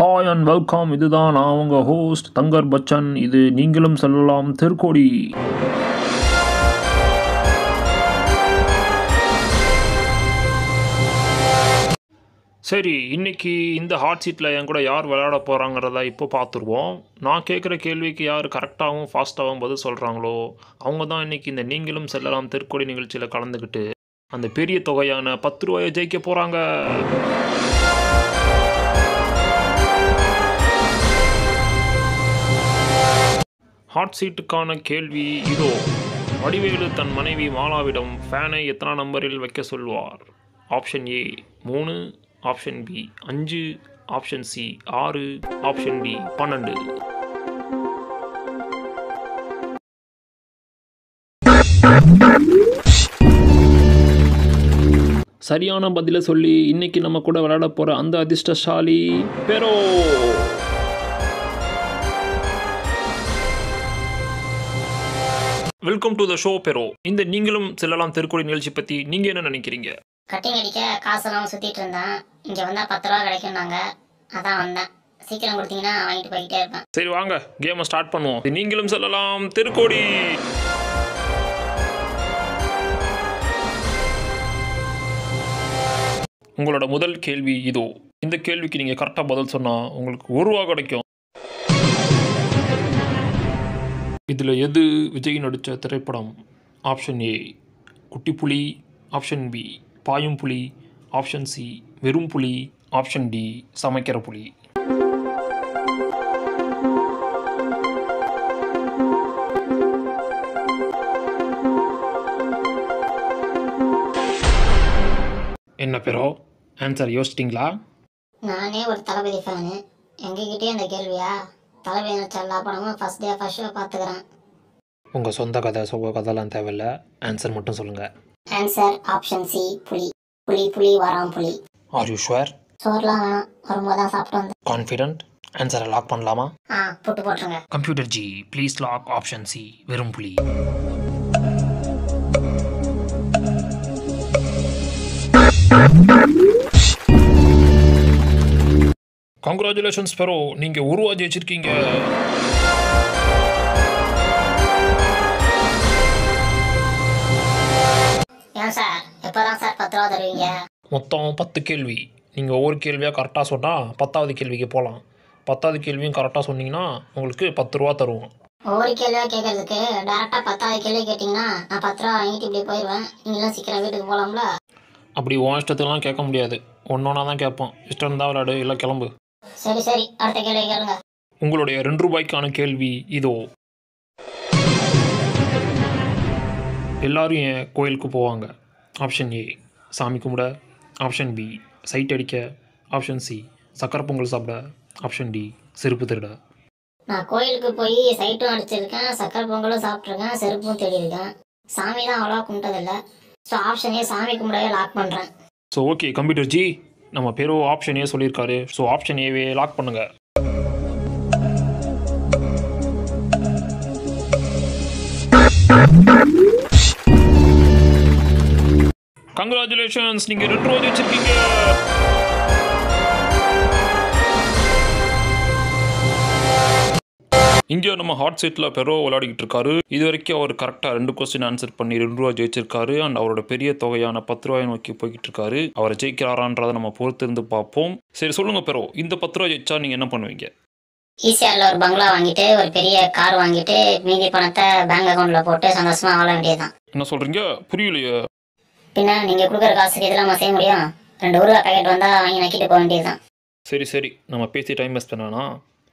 Hi and welcome. இதுதான் நான் உங்கள் ஹோஸ்ட் தங்கர் பச்சன். இது நீங்களும் செல்லலாம் திருக்கோடி. சரி இன்னைக்கு இந்த ஹாட் சீட்டில் என் கூட யார் விளையாட போகிறாங்கிறத இப்போ பார்த்துருவோம். நான் கேட்குற கேள்விக்கு யார் கரெக்டாகவும் ஃபாஸ்ட்டாகவும் பதில் சொல்கிறாங்களோ அவங்க தான் இன்னைக்கு இந்த நீங்களும் செல்லலாம் திருக்கோடி நிகழ்ச்சியில் கலந்துக்கிட்டு அந்த பெரிய தொகையான பத்து ரூபாயை ஜெயிக்க போகிறாங்க ஹாட் சீட்டுக்கான கேள்வி இதோ. வடிவேலு தன் மனைவி மாலாவிடம் ஃபேனை எத்தனை நம்பரில் வைக்க சொல்வார்? ஆப்ஷன் ஏ மூணு. ஆப்ஷன் பி அஞ்சு. ஆப்ஷன் சி ஆறு. ஆப்ஷன் டி பன்னெண்டு. சரியான பதிலை சொல்லி இன்னைக்கு நம்ம கூட விளையாட போகிற அந்த அதிர்ஷ்டசாலி Pero. Welcome to the show Pero இந்த நீங்களும் செல்லலாம் திருக்குறள் நிகழ்ச்சி பற்றி நீங்கள் என்ன நினைக்கிறீங்க? கட்டிங் அடிக்க காசெல்லாம் சுற்றிட்டு இருந்தேன். இங்கே வந்தால் பத்து ரூபா கிடைக்கும்னாங்க. அதான் வந்தேன். சீக்கிரம் கொடுத்தீங்கன்னா வாங்கிட்டு போய்கிட்டே இருப்பேன். சரி வாங்க. கேமை ஸ்டார்ட் பண்ணுவோம். நீங்களும் செல்லலாம் திருக்கோடி. உங்களோட முதல் கேள்வி இதோ. இந்த கேள்விக்கு நீங்கள் கரெக்டாக பதில் சொன்னால் உங்களுக்கு ஒரு ரூபா கிடைக்கும். இதில் எது விஜய் நடித்த திரைப்படம்? Option A Kuttipuli option B Paayum Puli. Option C வெறும் புலி. ஆப்ஷன் டி சமைக்கிற புலி. என்ன பெறோ ஆன்சர் யோசிச்சிட்டிங்களா? நானே ஒரு தளபதி ஃபேனு எங்ககிட்டயே அந்த கேள்வியா? தளபதி நடிச்ச எல்லா படமும் ஃபஸ்ட் டே ஃபஸ்ட் ஷோ பார்த்துக்கிறேன். உங்கள் சொந்த கதை சொக கதைலாம் தேவையில்ல. ஆன்சர் மட்டும் சொல்லுங்கள் ஆன்சர் ஆப்ஷன் சி புலி. புலி புலி வராம் புலி. ஆர் யூ ஷுவர் சோறுலாம் வேணாம். வரும்போது தான் சாப்பிட்டு வந்தேன். கான்ஃபிடென்ட் ஆன்சரை லாக் பண்ணலாமா? ஆ புட்டு போட்டுருங்க. Computer ji please lock option C வெறும் புலி. கங்க்ராச்சுலேஷன்ஸ் பெரோ நீங்கள் உருவா ஜெயிச்சிருக்கீங்க. ஏன் சார்? எப்போ தான் சார் பத்து ரூபா தருவீங்க? மொத்தம் பத்து கேள்வி. நீங்கள் ஒவ்வொரு கேள்வியாக கரெக்டாக சொன்னால் பத்தாவது கேள்விக்கு போகலாம் பத்தாவது கேள்வியும் கரெக்டாக சொன்னீங்கன்னா உங்களுக்கு பத்து ரூபா தருவோம். ஒவ்வொரு கேள்வியாக கேட்கறதுக்கு டேரெக்டாக பத்தாவது கேள்வி கேட்டிங்கன்னா நான் பத்து ரூபா வாங்கிட்டு இப்படி போயிடுவேன் நீங்களும் சீக்கிரம் வீட்டுக்கு போகலாம்ல அப்படி உன் இஷ்டத்துக்குலாம் கேட்க முடியாது. ஒன்றொன்னா தான் கேட்போம். இஷ்டம் இருந்தால் விளையாடு இல்லை கிளம்பு. சரி சரி. அடுத்த கேள்வி கேளுங்க. உங்களுடைய ரெண்டு ரூபாய்க்கான கேள்வி இதோ. எல்லாரும் ஏன் கோயிலுக்கு போவாங்க. ஆப்ஷன் ஏ சாமி கும்பிட. ஆப்ஷன் பி சைட் அடிக்க. ஆப்ஷன் சி சக்கரை பொங்கல் சாப்பிட. ஆப்ஷன் டி செருப்பு திருட. நான் கோயிலுக்கு போய் சைட்டும் அடிச்சிருக்கேன் சக்கரை பொங்கலும் சாப்பிட்ருக்கேன் செருப்பும் தேடிருக்கேன் சாமி தான் அவ்வளோவா கும்பிட்டதில்ல. ஸோ ஆப்ஷனே சாமி கும்பிடவே லாக் பண்ணுறேன் ஸோ ஓகே கம்ப்யூட்டர் ஜி நம்ம பெரு ஆப்ஷன் ஏ சொல்லியிருக்காரு. ஸோ ஆப்ஷன் ஏவே லாக் பண்ணுங்க. கங்க்ராச்சுலேஷன்ஸ் நீங்கள் ரெண்டு ரூபா வச்சுருக்கீங்க. இங்கே நம்ம ஹாட் சீட்டில் பெரோ விளையாடிக்கிட்டு இருக்காரு. இது வரைக்கும் அவர் கரெக்டாக ரெண்டு கொஸ்டின் ஆன்சர் பண்ணி ரெண்டு ரூபா ஜெயிச்சிருக்காரு. அண்ட் அவரோட பெரிய தொகையான பத்து ரூபாயை நோக்கி போய்கிட்டு இருக்காரு அவர் ஜெயிக்கிறாரான்றதை நம்ம பொறுத்து இருந்து பார்ப்போம். சரி சொல்லுங்க பெரோ இந்த பத்து ரூபா ஜெயிச்சா நீங்கள் என்ன பண்ணுவீங்க? ஈசிஆரில் ஒரு பங்களா வாங்கிட்டு ஒரு பெரிய கார் வாங்கிட்டு மீதி பணத்தை பேங்க் அக்கௌண்ட்டில் போட்டு சந்தோஷமாக வாழ வேண்டியதுதான். என்ன சொல்கிறீங்க புரியலையே. பின்ன நீங்கள் கொடுக்குற காசுக்கு இதெல்லாம் செய்ய முடியும். ரெண்டு ஊருவா பேக்கெட் வந்தால் வாங்கி நக்கிட்டு போக வேண்டியதுதான். சரி சரி. நம்ம பேசி டைம் வேஸ்ட் பண்ணானா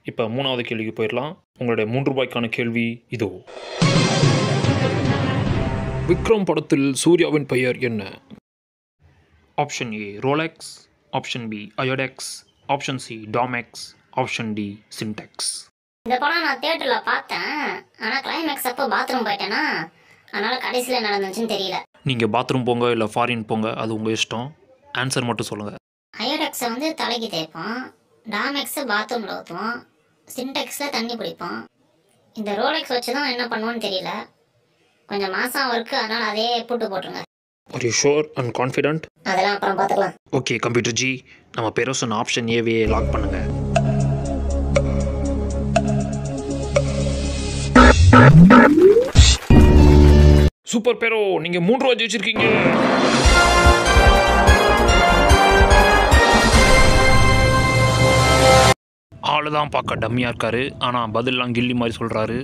இப்போ மூணாவது கேள்விக்கு போயிடலாம். உங்களுடைய மூன்று ரூபாய்க்கான கேள்வி இதோ. விக்ரம் படத்தில் சூர்யாவின் பெயர் என்ன? Option A Rolex option B Iodex option C Tamex option D Simtex இந்த படம் நான் தியேட்டரில் பார்த்தேன். ஆனால் கிளைமேக்ஸ் அப்போ பாத்ரூம் போயிட்டேனா? அதனால் கடைசியில் நடந்துச்சுன்னு தெரியல. நீங்கள் பாத்ரூம் போங்க இல்லை ஃபாரின் போங்க அது உங்கள் இஷ்டம். ஆன்சர் மட்டும் சொல்லுங்கள் அயோடெக்ஸை வந்து தலைக்கு தேய்ப்போம் டாமெக்ஸை பாத்ரூமில் ஊற்றுவோம் சின்டெக்ஸில் தண்ணி பிடிப்போம் இந்த ரோலெக்ஸ் வச்சு தான் என்ன பண்ணுவோன்னு தெரியல. கொஞ்சம் மாசம் ஒர்க்கு அதனால் அதே போட்டு போட்டுருங்க. Are you sure and confident அதெல்லாம் அப்புறம் பார்த்துக்கலாம் ஓகே கம்ப்யூட்டர் ஜி நம்ம பேரோ சொன்ன ஆப்ஷன் ஏவே லாக் பண்ணுங்க. சூப்பர் பேரோ நீங்கள் மூன்று ரோஜ் ஜெயிச்சிருக்கீங்க ஆளு தான் பார்க்க டம்மியாக இருக்காரு. ஆனால் பதிலெலாம் கில்லி மாதிரி சொல்கிறாரு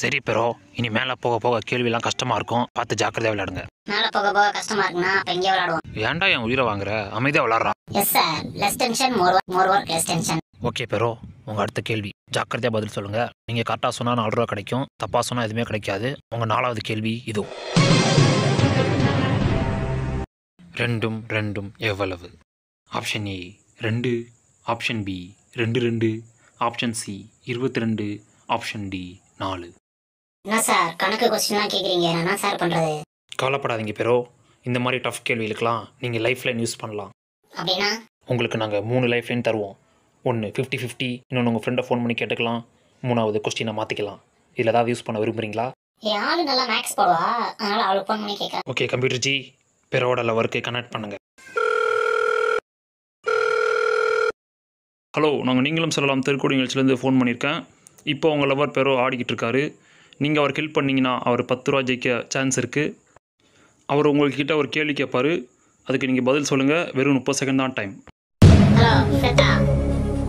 சரி பெரோ இனி மேலே போக போக கேள்வியெல்லாம் கஷ்டமாக இருக்கும். பார்த்து ஜாக்கிரதையாக விளையாடுங்க. மேலே போக போக கஷ்டமா இருக்குன்னா அப்போ எங்கே விளாடுவோம் ஏன்டா என் உயிரை வாங்குற? அமைதியாக விளாட்றான் yes sir less tension more work more work less tension okay Pero உங்கள் அடுத்த கேள்வி. ஜாக்கிரதையாக பதில் சொல்லுங்கள் நீங்கள் கரெக்டாக சொன்னால் நாலு ரூபா கிடைக்கும். தப்பாக சொன்னால் எதுவுமே கிடைக்காது. உங்கள் நாலாவது கேள்வி இதோ. ரெண்டும் ரெண்டும் எவ்வளவு? ஆப்ஷன் ஏ ரெண்டு. ஆப்ஷன் பி ரெண்டு ரெண்டு ஆப்ஷன் சி இருபத்தி ரெண்டு ஆப்ஷன் டி நாலு. என்ன சார் கணக்கு கொஸ்டின்லாம் கேட்குறீங்க என்ன சார் பண்ணுறது கவலைப்படாதீங்க பெரோ. இந்த மாதிரி டஃப் கேள்விகளுக்கெல்லாம் நீங்கள் லைஃப் லைன் யூஸ் பண்ணலாம். அப்படின்னா? உங்களுக்கு நாங்கள் மூணு லைஃப் லைன் தருவோம். ஒன்று ஃபிஃப்டி ஃபிஃப்டி இன்னொன்று உங்கள் ஃப்ரெண்டை ஃபோன் பண்ணி கேட்டுக்கலாம். மூணாவது கொஸ்டினை மாற்றிக்கலாம் இதில் ஏதாவது யூஸ் பண்ண விரும்புகிறீங்களா என் ஆளு நல்லா மேக்ஸ் போடுவா அதனால அவளுக்கு ஃபோன் பண்ணி கேட்குறேன். ஓகே கம்ப்யூட்டர் ஜி பெரோட லவருக்கு கனெக்ட் பண்ணுங்க. ஹலோ நாங்கள் நீங்களும் சொல்லலாம். திருக்கோடி நிகழ்ச்சியிலேருந்து ஃபோன் பண்ணியிருக்கேன். இப்போ உங்கள் லவர் பேரோ ஆடிக்கிட்டு இருக்காரு நீங்கள் அவருக்கு ஹெல்ப் பண்ணீங்கன்னா அவர் பத்து ரூபா ஜெயிக்க சான்ஸ் இருக்குது அவர் உங்கள்கிட்ட ஒரு கேள்வி கேட்பார். அதுக்கு நீங்கள் பதில் சொல்லுங்கள் வெறும் முப்பது செகண்ட் தான் டைம் ஹலோ ஸ்வேதா.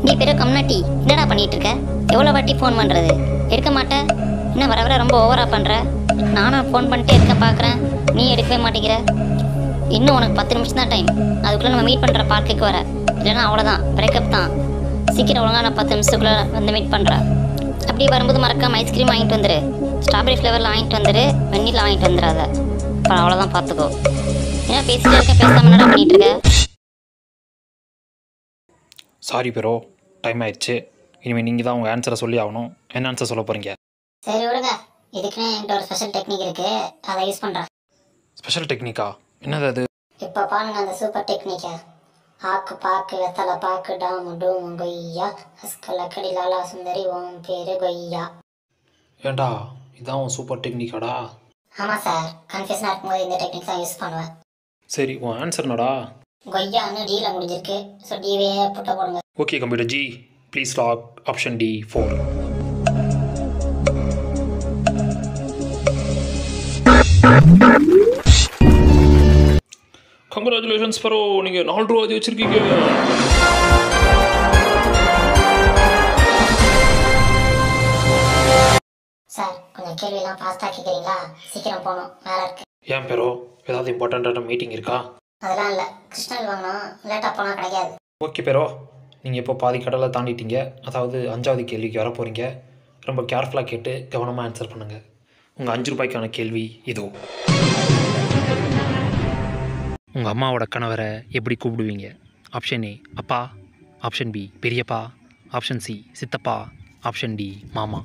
நீ பெரிய கம்னாட்டி என்னடா பண்ணிகிட்டு இருக்க எவ்வளோ வாட்டி ஃபோன் பண்ணுறது எடுக்க மாட்டேன் என்ன வர வர ரொம்ப ஓவராக பண்ணுற நானும் ஃபோன் பண்ணிட்டே இருக்க பார்க்குறேன் நீ எடுக்கவே மாட்டேங்கிற. இன்னும் உனக்கு பத்து நிமிஷம் தான் டைம் அதுக்குள்ளே நம்ம மீட் பண்ணுற பார்க்குக்கு வர. இல்லைன்னா அவ்வளோதான் பிரேக்கப் தான். சீக்கிரம் ஒழுங்கா நான் பத்து நிமிஷத்துக்குள்ளே வந்து மீட் பண்ணுறேன் அப்படியே வரும்போது மறக்காம ஐஸ்கிரீம் வாங்கிட்டு வந்துரு. ஸ்ட்ராபெரி ஃப்ளேவரில் வாங்கிட்டு வந்துரு. வெண்ணில வாங்கிட்டு வந்துடாத. அப்புறம் அவ்வளோதான் பார்த்துக்கோ ஏன்னா பேசிட்டே இருக்க? பேசாம என்னடா பண்ணிட்டு இருக்க? சாரி பெரோ டைம் ஆயிடுச்சு. இனிமேல் நீங்கள் தான் உங்கள் ஆன்சரை சொல்லி ஆகணும். என்ன ஆன்சர் சொல்ல போகிறீங்க சரி விடுங்க. இதுக்குன்னு என்கிட்ட ஒரு ஸ்பெஷல் டெக்னிக் இருக்கு. அதை யூஸ் பண்றேன். ஸ்பெஷல் டெக்னிக்கா என்னது அது? இப்போ பாருங்க அந்த சூப்பர் டெக்னிக்கை ஆக்கு பாக்கு வெத்தலை பாக்கு டாமு டூமு கொய்யா அஸ்கல கடிலாலா சுந்தரி ஓம் பேரு கொய்யா ஏண்டா இதான் உன் சூப்பர் டெக்னிக்காடா ஆமாம் சார் கன்ஃபியூஷனாக இருக்கும்போது இந்த டெக்னிக் தான் யூஸ் பண்ணுவேன் சரி உன் ஆன்சர் என்னடா கொய்யான்னு டீல முடிஞ்சிருக்கு ஸோ டீவே புட்ட போடுங்க okay computer ji please lock option D four congratulations Pero நீங்கள் நாலு ரூபா வச்சுருக்கீங்க. சார் கொஞ்சம் கேள்வியெல்லாம் ஃபாஸ்ட்டாக கேட்குறீங்களா சீக்கிரம் போகணும். வேலை இருக்கு. ஏன் பெரோ ஏதாவது இம்பார்ட்டண்ட்டான மீட்டிங் இருக்கா? அதெல்லாம் இல்லை. கிருஷ்ணல் வாங்கணும். லேட்டாக போனால் கிடைக்காது. ஓகே பெரோ நீங்கள் இப்போ பாதி கடலை தாண்டிட்டீங்க. அதாவது அஞ்சாவது கேள்விக்கு வர போகிறீங்க ரொம்ப கேர்ஃபுல்லாக கேட்டு கவனமாக ஆன்சர் பண்ணுங்கள் உங்கள் அஞ்சு ரூபாய்க்கான கேள்வி இதோ. உங்கள் அம்மாவோட கணவரை எப்படி கூப்பிடுவீங்க? ஆப்ஷன் ஏ அப்பா. ஆப்ஷன் பி பெரியப்பா. ஆப்ஷன் சி சித்தப்பா. ஆப்ஷன் டி மாமா.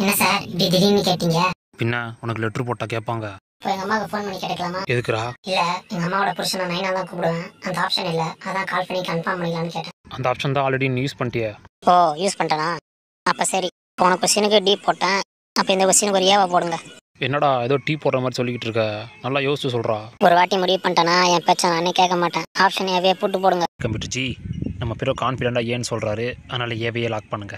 என்ன சார் இப்படி திடீர்னு கேட்டீங்க? பின்ன உனக்கு லெட்ரு போட்டால் கேட்பாங்க. இப்போ எங்கள் அம்மாவுக்கு ஃபோன் பண்ணி கேட்டுக்கலாமா? எதுக்குறா இல்லை எங்கள் அம்மாவோட புருஷனை நைனா தான் கூப்பிடுவேன். அந்த ஆப்ஷன் இல்லை. அதான் கால் பண்ணி கன்ஃபார்ம் பண்ணிக்கலாம்னு கேட்டேன். அந்த ஆப்ஷன் தான் ஆல்ரெடி யூஸ் பண்ணிட்டியே. ஓ யூஸ் பண்ணிட்டேனா? அப்போ சரி. போன கொஸ்டினுக்கு டி போட்டேன். அப்போ இந்த கொஸ்டினுக்கு ஒரு ஏவா போடுங்க. என்னடா ஏதோ டீ போடுற மாதிரி சொல்லிக்கிட்டு இருக்க? நல்லா யோசிச்சு சொல்கிறா ஒரு வாட்டி முடிவு பண்ணிட்டேனா என் பேச்சை நானே கேட்க மாட்டேன். ஆப்ஷன் ஏவே போட்டு போடுங்க. கம்ப்யூட்டர் ஜி நம்ம பிறகு கான்ஃபிடென்ட்டாக ஏன்னு சொல்கிறாரு அதனால் ஏவையே லாக் பண்ணுங்க.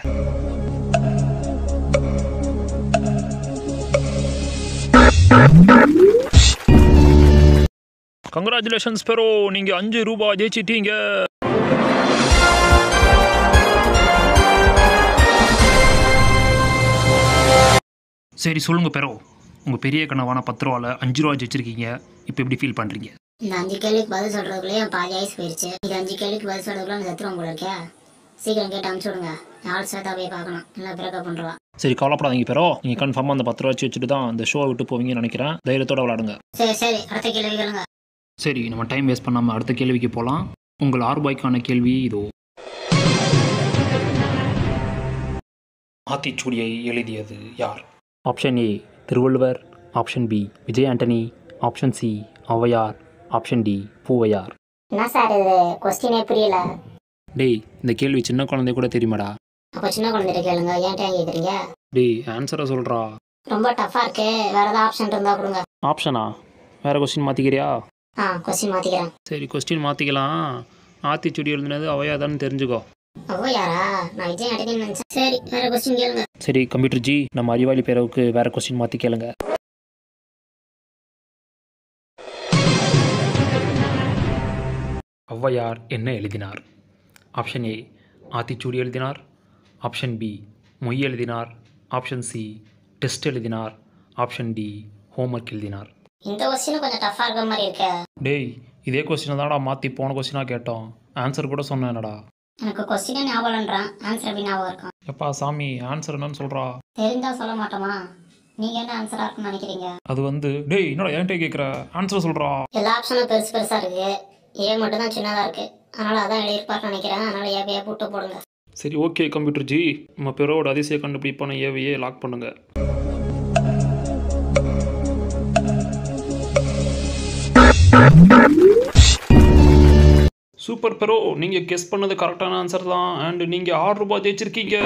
கங்க்ராச்சுலேஷன்ஸ் பெரோ நீங்கள் அஞ்சு ரூபாய் ஜெயிச்சிட்டீங்க. சரி சொல்லுங்க பெரோ உங்கள் பெரிய கனவான பத்து ரூபாவில் அஞ்சு ரூபா ஜெயிச்சிருக்கீங்க இப்போ எப்படி ஃபீல் பண்ணுறீங்க இந்த அஞ்சு கேள்விக்கு பதில் சொல்றதுக்குள்ளே என் பாதி ஐஸ் போயிடுச்சு இது அஞ்சு கேள்விக்கு பதில் சொல்றதுக்குள்ள நான் செத்துருவோம் போல இருக்கே. சீக்கிரம் கேட்டு அனுப்பிச்சு விடுங்க. நாலு சேர்த்தா போய் பார்க்கணும். இல்லை பிரேக்கப் பண்ணுறவா சரி கவலைப்படாதீங்க பெரோ நீங்கள் கன்ஃபார்மாக அந்த பத்து ரூபா வச்சு வச்சுட்டு தான் அந்த ஷோவை விட்டு போவீங்கன்னு நினைக்கிறேன். தைரியத்தோட விளாடுங்க சரி சரி. அடுத்த கேள்வி கேளுங்க. சரி நம்ம டைம் வேஸ்ட் பண்ணாமல் அடுத்த கேள்விக்கு போகலாம் உங்கள் ஆறு ரூபாய்க்கான கேள்வி இதோ. ஆத்திச்சூடியை எழுதியது யார்? Option A Thiruvalluvar option B Vijay Antony option C Avvaiyar option D Poovaiyar. என்ன சார் இது? கொஸ்டினே புரியல. டேய் இந்த கேள்வி சின்ன குழந்தை கூட தெரியுமாடா? அப்போ சின்ன குழந்தைகிட்ட கேளுங்க ஏன்ட்ட ஏன் கேட்குறீங்க டேய் ஆன்சரை சொல்கிறா ரொம்ப டஃப்பாக இருக்கு. வேற ஏதாவது ஆப்ஷன் இருந்தால் கொடுங்க. ஆப்ஷனா வேறு கொஸ்டின் மாற்றிக்கிறியா ஆ கொஸ்டின் மாற்றிக்கிறேன் சரி கொஸ்டின் மாற்றிக்கலாம் ஆத்திச்சூடி எழுதினது ஔவையாதான்னு தெரிஞ்சுக்கோ. நான் விஜய் நினைச்சேன். சரி வேற கொஸ்டின் கேளுங்க. சரி கம்ப்யூட்டர் ஜி நம்ம அறிவாளி பேரவுக்கு வேறு கொஸ்டின் மாற்றி கேளுங்க. ஔவையார் என்ன எழுதினார்? ஆப்ஷன் ஏ ஆத்திச்சூடி எழுதினார். ஆப்ஷன் பி மொய் எழுதினார். ஆப்ஷன் சி டெஸ்ட் எழுதினார். ஆப்ஷன் டி ஹோம்ஒர்க் எழுதினார். இந்த கொஸ்டின் கொஞ்சம் டஃபா இருக்க மாதிரி இருக்கு. டேய் இதே கொஸ்டினை தான்டா மாற்றி போன கொஸ்டினாக கேட்டோம். ஆன்சர் கூட சொன்னேனடா எனக்கு கொஸ்டினே ஞாபகம்ன்றான் ஆன்சர் எப்படி ஞாபகம் இருக்கும்? எப்பா சாமி ஆன்சர் என்னன்னு சொல்கிறா தெரிஞ்சா சொல்ல மாட்டோமா? நீங்க என்ன ஆன்சரா இருக்கும்னு நினைக்கிறீங்க? அது வந்து டேய் என்னடா என்கிட்ட கேட்குற ஆன்சர் சொல்கிறா எல்லா ஆப்ஷனும் பெருசு பெருசா இருக்கு. ஏ மட்டும் தான் சின்னதா இருக்கு. அதனால அதான் எழுதியிருப்பாருன்னு நினைக்கிறேன். அதனால ஏ ஏ போட்டு போடுங்க. சரி ஓகே கம்ப்யூட்டர் ஜி நம்ம பெரோட அதிசய கண்டுபிடிப்பான ஏவையே லாக் பண்ணுங்க. சூப்பர் பெரோ நீங்கள் கெஸ் பண்ணது கரெக்டான ஆன்சர் தான். அண்ட் நீங்கள் ஆறு ரூபாய் ஜெயிச்சிருக்கீங்க.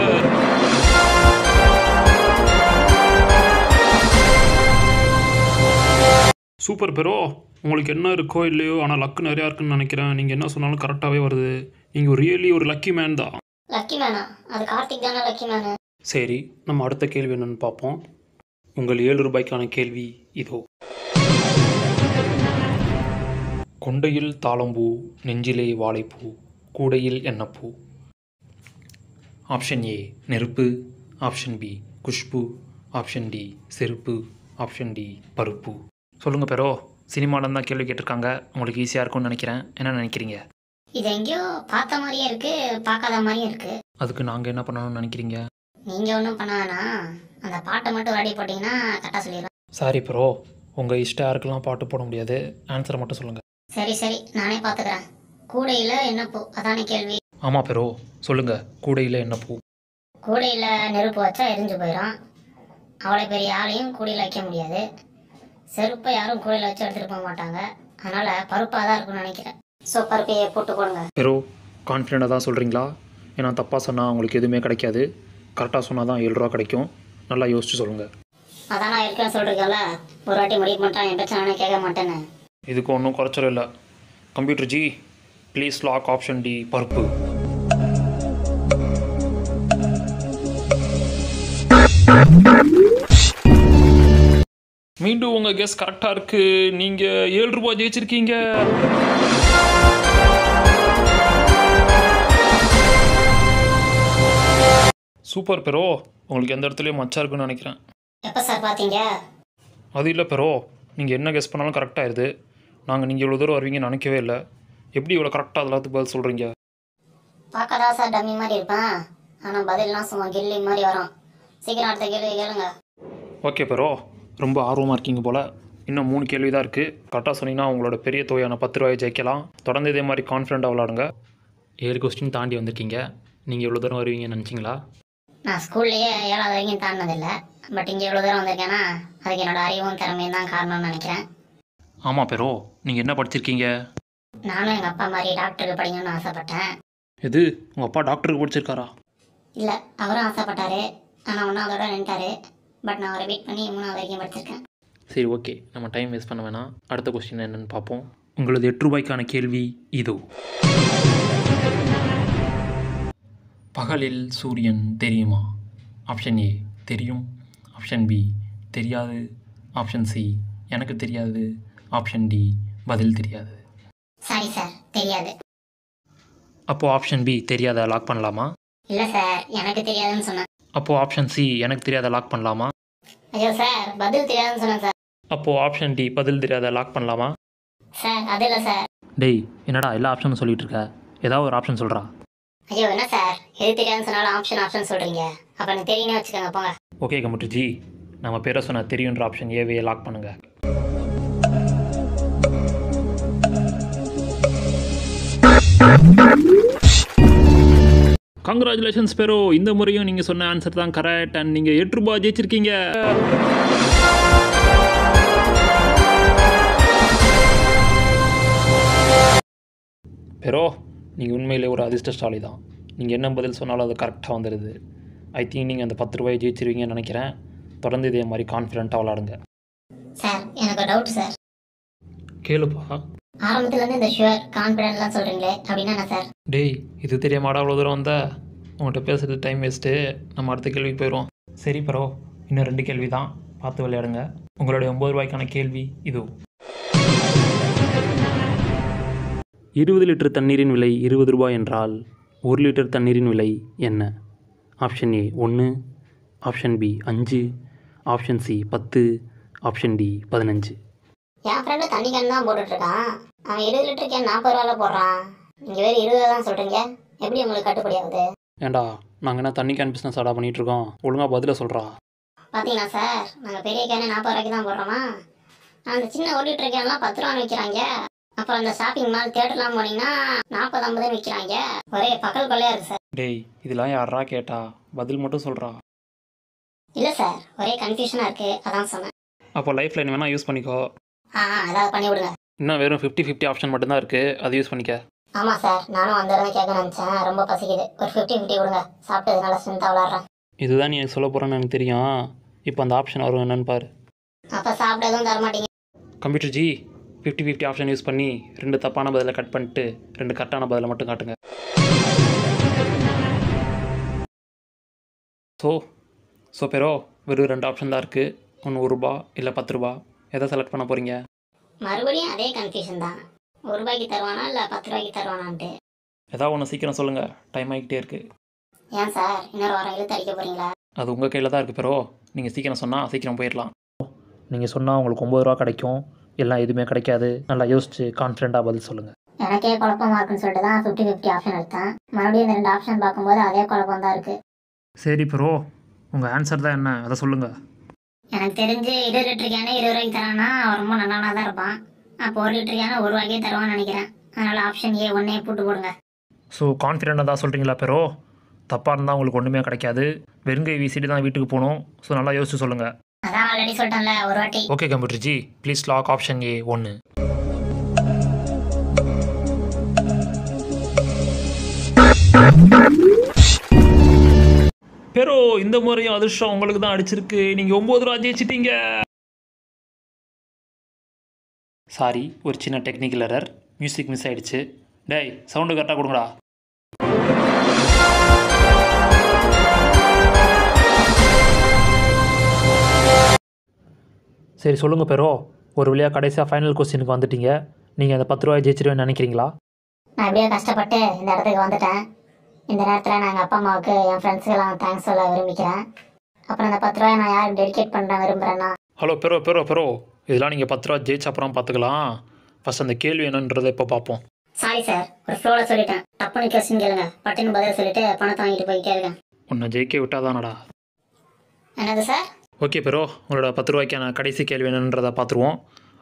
சூப்பர் பெரோ உங்களுக்கு என்ன இருக்கோ இல்லையோ ஆனால் லக்கு நிறையா இருக்குன்னு நினைக்கிறேன். நீங்கள் என்ன சொன்னாலும் கரெக்டாகவே வருது. நீங்கள் ரியலி ஒரு லக்கி மேன் தான். லக்கி மேனா அது கார்த்திக் தானே லக்கி மேனு சரி நம்ம அடுத்த கேள்வி என்னன்னு பார்ப்போம். உங்கள் ஏழு ரூபாய்க்கான கேள்வி இதோ. கொண்டையில் தாளம்பூ நெஞ்சிலே வாழைப்பூ கூடையில் எண்ணப்பூ. ஆப்ஷன் ஏ நெருப்பு. Option B Khushbu. Option D செருப்பு. ஆப்ஷன் டி பருப்பு. சொல்லுங்கள் பெரோ சினிமாவில் தான் கேள்வி கேட்டிருக்காங்க. உங்களுக்கு ஈஸியாக இருக்கும்னு நினைக்கிறேன். என்ன நினைக்கிறீங்க? இது எங்கேயோ பார்த்த மாதிரியும் இருக்கு பார்க்காத மாதிரியும் இருக்கு. அதுக்கு நாங்கள் என்ன பண்ணணும்னு நினைக்கிறீங்க? நீங்க ஒன்றும் பண்ண வேணாம் அந்த பாட்டை மட்டும் ரெடி போட்டீங்கன்னா கரெக்டாக சொல்லிடுவேன். சாரி ப்ரோ உங்கள் இஷ்ட யாருக்கெல்லாம் பாட்டு போட முடியாது. ஆன்சரை மட்டும் சொல்லுங்கள் சரி சரி. நானே பார்த்துக்கிறேன் கூடையில் என்ன பூ? அதானே கேள்வி. ஆமாம் பெரோ சொல்லுங்கள் கூடையில் என்ன பூ? கூடையில் நெருப்பு வச்சா எரிஞ்சு போயிடும் அவ்வளோ பெரிய ஆளையும் கூடையில் வைக்க முடியாது. செருப்பை யாரும் கூடையில் வச்சு எடுத்துகிட்டு போக மாட்டாங்க. அதனால் பருப்பாக தான் இருக்கும்னு நினைக்கிறேன். ஸோ பருப்பையை போட்டு போடுங்க பெரோ கான்ஃபிடெண்ட்டாக தான் சொல்கிறீங்களா ஏன்னா தப்பாக சொன்னால் உங்களுக்கு எதுவுமே கிடைக்காது. கரெக்டாக சொன்னால் தான் ஏழு ரூபா கிடைக்கும். நல்லா யோசிச்சு சொல்லுங்கள் அதான் நான் இருக்கேன்னு சொல்கிறீங்கல்ல ஒரு வாட்டி முடிவு பண்ணிட்டா என் பிரச்சனை கேட்க மாட்டேன்னு. இதுக்கு ஒன்றும் குறைச்சல் இல்லை. Computer ji please lock option D பருப்பு. மீண்டும் உங்கள் கெஸ் கரெக்டாக இருக்கு. நீங்கள் ஏழு ரூபாய் ஜெயிச்சிருக்கீங்க. சூப்பர் பெரோ. உங்களுக்கு எந்த இடத்துலையும் மச்சா இருக்குன்னு நினைக்கிறேன். எப்போ சார் பார்த்தீங்க? அது இல்லை பெரோ. நீங்கள் என்ன கெஸ் பண்ணாலும் கரெக்டாகிடுது நாங்கள் நீங்கள் இவ்வளோ தூரம் வருவீங்கன்னு நினைக்கவே இல்லை. எப்படி இவ்வளோ கரெக்டாக எல்லாத்துக்கும் பதில் சொல்கிறீங்க பார்க்க தான் சார் டம்மி மாதிரி இருப்பேன். ஆனால் பதில்லாம் சும்மா கில்லி மாதிரி வரும் சீக்கிரம் அடுத்த கேள்வி கேளுங்க. ஓகே பெரோ ரொம்ப ஆர்வமாக இருக்கீங்க போல். இன்னும் மூணு கேள்வி தான் இருக்குது கரெக்டாக சொன்னீங்கன்னா உங்களோட பெரிய தொகையான பத்து ரூபாயை ஜெயிக்கலாம். தொடர்ந்து இதே மாதிரி கான்ஃபிடண்ட்டாக விளாடுங்க ஏழு கொஸ்டின் தாண்டி வந்திருக்கீங்க. நீங்கள் இவ்வளோ தூரம் வருவீங்கன்னு நினச்சிங்களா? நான் ஸ்கூல்லையே ஏழாவது வரைக்கும் தாண்டினதில்லை. பட் இங்கே எவ்வளோ தூரம் வந்திருக்கேன்னா அதுக்கு என்னோட அறிவும் திறமையும் தான் காரணம்னு நினைக்கிறேன். ஆமாம் பெரோ நீங்கள் என்ன படிச்சிருக்கீங்க? நானும் எங்கள் அப்பா மாதிரி டாக்டருக்கு படிக்கணும்னு ஆசைப்பட்டேன். எது? உங்கள் அப்பா டாக்டருக்கு படிச்சிருக்காரா? இல்லை அவரும் ஆசைப்பட்டாரு. ஆனால் ஒன்றாவதோட நின்ட்டாரு பட் நான் அவரை வெயிட் பண்ணி மூணாவது வரைக்கும் படிச்சிருக்கேன். சரி ஓகே நம்ம டைம் வேஸ்ட் பண்ண வேணாம். அடுத்த கொஸ்டின் என்னன்னு பார்ப்போம். உங்களது எட்டு ரூபாய்க்கான கேள்வி இதோ. பகலில் சூரியன் தெரியுமா? ஆப்ஷன் ஏ தெரியும். ஆப்ஷன் பி தெரியாது. ஆப்ஷன் சி எனக்கு தெரியாது. ஆப்ஷன் டி பதில் தெரியாது. சாரி சார் தெரியாது. அப்போது ஆப்ஷன் பி தெரியாத லாக் பண்ணலாமா? இல்லை சார் எனக்கு தெரியாதுன்னு சொன்னேன். அப்போது ஆப்ஷன் சி எனக்கு தெரியாத லாக் பண்ணலாமா? ஐயோ சார் பதில் தெரியாதுன்னு சொன்னேன் சார் அப்போது ஆப்ஷன் டி பதில் தெரியாத லாக் பண்ணலாமா? சார் அது இல்லை சார் டேய் என்னடா எல்லா ஆப்ஷனும் சொல்லிட்டு இருக்க? ஏதாவது ஒரு ஆப்ஷன் சொல்கிறா ஐயோ என்ன சார் எது தெரியாதுன்னு சொன்னாலும் ஆப்ஷன் ஆப்ஷன் சொல்கிறீங்க அப்போ எனக்கு தெரியும்னே வச்சுக்கோங்க போங்க. ஓகே கம்ப்யூட்டர் ஜி நம்ம பேரை சொன்ன தெரியுன்ற ஆப்ஷன் ஏவே லாக் பண்ணுங்க. கங்க்ராச்சுலேஷன்ஸ் பெரோ இந்த முறையும் நீங்கள் சொன்ன ஆன்சர் தான் கரெக்ட் அண்ட் நீங்கள் எட்டு ரூபாய் ஜெயிச்சிருக்கீங்க. பெரோ நீங்கள் உண்மையிலே ஒரு அதிர்ஷ்டசாலி தான். நீங்கள் என்ன பதில் சொன்னாலும் அது கரெக்டாக வந்துடுது ஐ திங்க் நீங்கள் அந்த பத்து ரூபாய் ஜெயிச்சிருவீங்கன்னு நினைக்கிறேன். தொடர்ந்து இதே மாதிரி கான்ஃபிடென்ட்டாக விளாடுங்க சார் எனக்கு டவுட் சார் கேளுப்பா. ஆரம்பத்துலேருந்து இந்த ஷுவர் கான்ஃபிடென்ட்லாம் சொல்கிறீங்களே அப்படின்னா என்ன சார் டேய் இது தெரியாமாடா அவ்வளோ தூரம் வந்த? உங்கள்கிட்ட பேசுகிறது டைம் வேஸ்ட்டு நம்ம அடுத்த கேள்விக்கு போயிடுவோம் சரி ப்ரோ இன்னும் ரெண்டு கேள்வி தான் பார்த்து விளையாடுங்க. உங்களுடைய ஒம்பது ரூபாய்க்கான கேள்வி இது. இருபது லிட்டர் தண்ணீரின் விலை இருபது ரூபாய் என்றால் ஒரு லிட்டர் தண்ணீரின் விலை என்ன? ஆப்ஷன் ஏ ஒன்று ஆப்ஷன் பி அஞ்சு ஆப்ஷன் சி பத்து ஆப்ஷன் டி பதினஞ்சு. என் ஃப்ரெண்டு தண்ணி கேன் தான் போட்டுட்ருக்கான் அவன் இருபது லிட்டர் கேன் நாற்பது ரூபால போடுறான். நீங்கள் வேறு இருபது தான் சொல்கிறீங்க எப்படி உங்களுக்கு கட்டுப்படி ஆகுது? ஏண்டா நாங்கள் என்ன தண்ணி கேன் பிஸ்னஸ் ஆடா பண்ணிகிட்ருக்கோம் ஒழுங்காக பதில சொல்கிறா பார்த்தீங்களா சார்? நாங்கள் பெரிய கேனு நாற்பது ரூபாய்க்கு தான் போடுறோமா? அந்த சின்ன ஒரு லிட்டர் கேன்லாம் பத்து ரூபான்னு விற்கிறாங்க அப்புறம் அந்த ஷாப்பிங் மால் தேட்டர்லாம் போனீங்கன்னா நாற்பது ஐம்பதுன்னு விற்கிறாங்க ஒரே பக்கல் கொள்ளையா இருக்கு சார். டேய் இதெல்லாம் யாரா கேட்டா? பதில் மட்டும் சொல்கிறா இல்லை சார். ஒரே கன்ஃபியூஷனாக இருக்குது அதான் சொன்னேன். அப்போ லைஃப் லைன் வேணால் யூஸ் பண்ணிக்கோ. ஆ ஏதாவது பண்ணி விடுங்க இன்னும் வெறும் ஃபிஃப்டி ஃபிஃப்டி ஆப்ஷன் மட்டும்தான் இருக்குது அதை யூஸ் பண்ணிக்க. ஆமாம் சார் நானும் அந்த தான் கேட்க நினச்சேன். ரொம்ப பசிக்குது. ஒரு ஃபிஃப்டி ஃபிஃப்டி கொடுங்க. சாப்பிட்டு நல்லா ஸ்ட்ரென்த்தாக விளாட்றேன் இதுதான் நீ எனக்கு சொல்ல போகிறேன்னு எனக்கு தெரியும். இப்போ அந்த ஆப்ஷன் வரும் என்னன்னு பாரு. அப்போ சாப்பிட எதுவும் தர மாட்டீங்க computer ji fifty fifty option use பண்ணி ரெண்டு தப்பான பதிலை கட் பண்ணிட்டு ரெண்டு கரெக்டான பதிலை மட்டும் காட்டுங்க. ஸோ ஸோ பெரோ வெறும் ரெண்டு ஆப்ஷன் தான் இருக்குது ஒன்று ஒரு ரூபா இல்லை பத்து ரூபா. எதை செலக்ட் பண்ண போகிறீங்க மறுபடியும் அதே கன்ஃபியூஷன் தான். ஒரு ரூபாய்க்கு தருவானா இல்லை பத்து ரூபாய்க்கு தருவானான்ட்டு? ஏதாவது ஒன்று சீக்கிரம் சொல்லுங்கள் டைம் ஆகிக்கிட்டே இருக்குது ஏன் சார் இன்னொரு வாரம் இழுத்து அடிக்க போகிறீங்களா அது உங்கள் கையில் தான் இருக்குது பெரோ நீங்கள் சீக்கிரம் சொன்னால் சீக்கிரம் போயிடலாம். நீங்கள் சொன்னால் உங்களுக்கு ஒம்பது ரூபா கிடைக்கும். எல்லாம் எதுவுமே கிடைக்காது. நல்லா யோசிச்சு கான்ஃபிடென்ட்டாக பதில் சொல்லுங்கள் எனக்கே குழப்பமா இருக்குன்னு சொல்லிட்டு தான் ஃபிஃப்டி ஃபிஃப்டி ஆப்ஷன் எடுத்தேன். மறுபடியும் இந்த ரெண்டு ஆப்ஷன் பார்க்கும்போது அதே குழப்பம் தான் இருக்குது சரி ப்ரோ உங்கள் ஆன்சர் தான் என்ன? அதை சொல்லுங்கள் எனக்கு தெரிஞ்சு இருபது லிட்டர் கேனே இருபது ரூபாய்க்கு தரான்னா ரொம்ப நல்லவனா தான் இருப்பான். அப்போ ஒரு லிட்டர் கேனை ஒரு ரூபாய்க்கே தருவான்னு நினைக்கிறேன். அதனால ஆப்ஷன் ஏ ஒன்னே போட்டு போடுங்க. ஸோ கான்ஃபிடென்ட்டாக தான் சொல்கிறீங்களா பெரோ தப்பாக இருந்தால் உங்களுக்கு ஒன்றுமே கிடைக்காது. வெறுங்கை வீசிட்டு தான் வீட்டுக்கு போகணும். ஸோ நல்லா யோசிச்சு சொல்லுங்கள் அதான் ஆல்ரெடி சொல்லிட்டேன்ல ஒரு வாட்டி. Okay computer ji please lock option A ஒன்று பெரோ இந்த முறையும் அதிர்ஷ்டம் உங்களுக்கு தான் அடிச்சிருக்கு. நீங்கள் ஒம்பது ரூபா ஜெயிச்சிட்டீங்க. சாரி ஒரு சின்ன டெக்னிக்கல் எரர் மியூசிக் மிஸ் ஆயிடுச்சு. டேய் சவுண்டு கரெக்டாக கொடுங்கடா. சரி சொல்லுங்கள் பெரோ. ஒரு வழியாக கடைசியாக ஃபைனல் கொஸ்டினுக்கு வந்துட்டீங்க. நீங்கள் அந்த பத்து ரூபாய் ஜெயிச்சிருவேன்னு நினைக்கிறீங்களா? நான் எப்படியோ கஷ்டப்பட்டு இந்த இடத்துக்கு வந்துட்டேன். இந்த நேரத்தில் நான் எங்கள் அப்பா அம்மாவுக்கு என் ஃப்ரெண்ட்ஸுக்கெல்லாம் தேங்க்ஸ் சொல்ல விரும்பிக்கிறேன். அப்புறம் இந்த பத்து ரூபாய் நான் யாருக்கு டெடிகேட் பண்ணுறேன் விரும்புகிறேன்னா ஹலோ பெரோ பெரோ பெரோ இதெல்லாம் நீங்கள் பத்து ரூபா ஜெயிச்ச அப்புறம் பார்த்துக்கலாம் ஃபஸ்ட் அந்த கேள்வி என்னன்றதை இப்போ பார்ப்போம் சாரி சார் ஒரு ஃப்ளோவில் சொல்லிட்டேன். தப்புன்னு கொஸ்டின் கேளுங்க. பட்டுன்னு பதில் சொல்லிட்டு பணத்தை வாங்கிட்டு போய்கிட்டே இருக்கேன் உன்னை ஜெயிக்க விட்டாதானடா. என்னது சார் ஓகே பெரோ உங்களோட பத்து ரூபாய்க்கான கடைசி கேள்வி என்னன்றதை பார்த்துருவோம்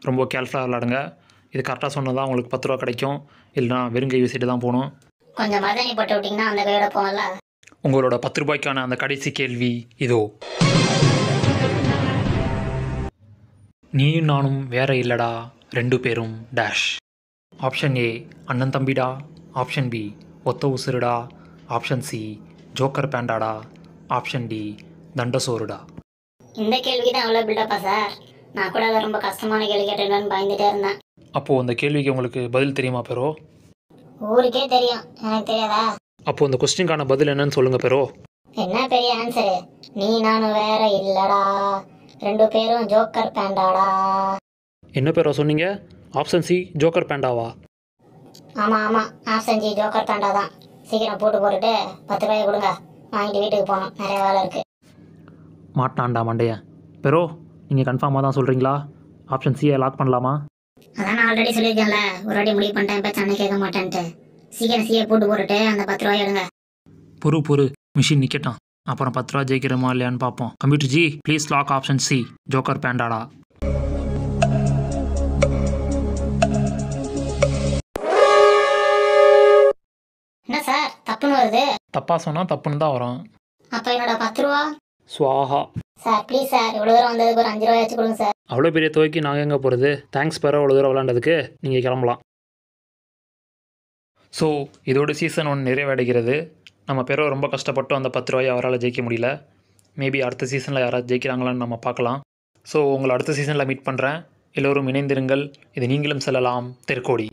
ரொம்ப கேர்ஃபுல்லாக விளாடுங்க இது கரெக்டாக சொன்னதான் உங்களுக்கு பத்து ரூபா கிடைக்கும். இல்லைனா வெறுங்கை வீசிட்டு தான் போகணும். கொஞ்சம் மருதாணி போட்டு விட்டிங்கன்னா அந்த கையோட போகல. உங்களோட பத்து ரூபாய்க்கான அந்த கடைசி கேள்வி இதோ. நீயும் நானும் வேற இல்லடா ரெண்டு பேரும் டேஷ் ஆப்ஷன் ஏ அண்ணன் தம்பிடா. ஆப்ஷன் பி ஒத்த உசுருடா. ஆப்ஷன் சி ஜோக்கர் பேண்டாடா. ஆப்ஷன் டி தண்டசோறுடா இந்த கேள்விக்கு தான் அவ்வளோ பில்டப்பா சார் நான் கூட அதை ரொம்ப கஷ்டமான கேள்வி கேட்டேன்னு பயந்துட்டே இருந்தேன். அப்போது அந்த கேள்விக்கு உங்களுக்கு பதில் தெரியுமா பெரோ ஊருக்கே தெரியும். எனக்கு தெரியாதா? அப்போது அந்த கொஸ்டினுக்கான பதில் என்னன்னு சொல்லுங்கள் பெரோ. என்ன பெரிய ஆன்சரு நீ நானும் வேற இல்லடா. ரெண்டு பேரும் ஜோக்கர் பேண்டாடா. என்ன பேரோ சொன்னீங்க? ஆப்ஷன் சி ஜோக்கர் பேண்டாவா? ஆமா ஆமா. ஆப்ஷன் ஜி ஜோக்கர் பேண்டா தான். சீக்கிரம் போட்டு போட்டுட்டு பத்து ரூபாய் கொடுங்க. வாங்கிட்டு வீட்டுக்கு போகணும். நிறைய வேலை இருக்கு. மாட்டான்டா மண்டையன் பெரோ நீங்கள் கன்ஃபார்மாக தான் சொல்கிறீங்களா ஆப்ஷன் சியை லாக் பண்ணலாமா? அதான் நான் ஆல்ரெடி சொல்லியிருக்கேன்ல ஒரு வாட்டி முடிவு பண்ணிட்டேன் சண்டை கேட்க மாட்டேன்ட்டு. சீக்கிரம் சீயை போட்டு போட்டுட்டு அந்த பத்து ரூபாய் எடுங்க. பொறு பொறு. மிஷின் நிற்கட்டும் அப்புறம் பத்து ரூபா ஜெயிக்கிறோமா இல்லையான்னு பார்ப்போம். Computer ji please lock option C joker பேண்டாடா என்ன சார் தப்புன்னு வருது. தப்பாக சொன்னால் தப்புன்னு தான் வரும். அப்போ என்னோட பத்து ரூபா? சுவாஹா. சார் ப்ளீஸ் சார் இவ்வளோ தூரம் வந்ததுக்கு ஒரு அஞ்சு ரூபாய் வச்சு கொடுங்க சார். அவ்வளோ பெரிய துவைக்கு நாங்கள் எங்கே போகிறது தேங்க்ஸ் பெற அவ்வளோ தூரம் விளாண்டதுக்கு நீங்கள் கிளம்பலாம். ஸோ இதோட சீசன் ஒன்று நிறைவடைகிறது. நம்ம பெற ரொம்ப கஷ்டப்பட்டோம் அந்த பத்து ரூபாயை அவரால் ஜெயிக்க முடியல. மேபி அடுத்த சீசனில் யாராவது ஜெயிக்கிறாங்களான்னு நம்ம பார்க்கலாம். ஸோ உங்களை அடுத்த சீசனில் மீட் பண்ணுறேன் எல்லோரும் இணைந்திருங்கள். இது நீங்களும் செல்லலாம். தெற்கோடி.